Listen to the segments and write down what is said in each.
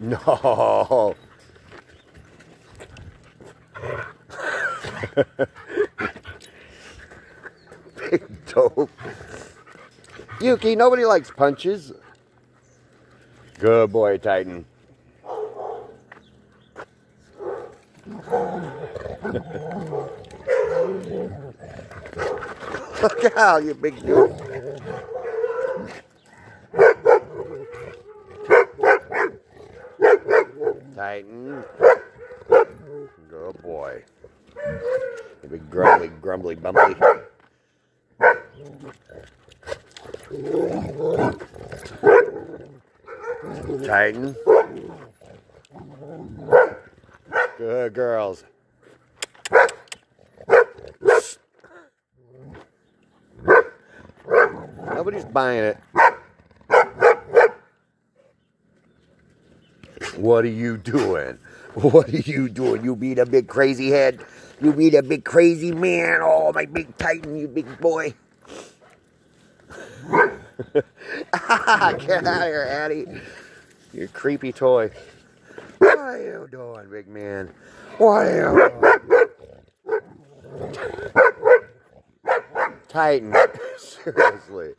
No. Big dope. Yuki, nobody likes punches. Good boy, Titan. Look out, you big dude. Titan. Good mm. oh, boy. You big grumbly, grumbly, bumbly. Titan. Good girls. Nobody's buying it. What are you doing? What are you doing? You being a big crazy head? You being a big crazy man? Oh, my big titan, you big boy. Get out of here, Addie. You creepy toy. What are you doing, big man? What are you doing? Titan. Seriously.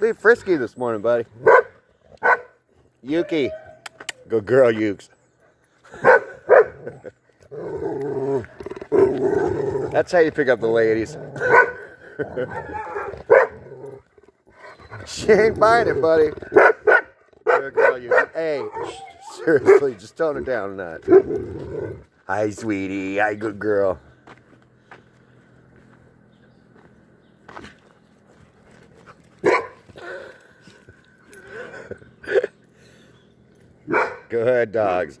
Be frisky this morning, buddy. Yuki. Good girl, Ukes. That's how you pick up the ladies. she ain't buying it, buddy. Good girl, Yuki. Hey, seriously, just tone it down a notch. Hi, sweetie. Hi, good girl. Good dogs.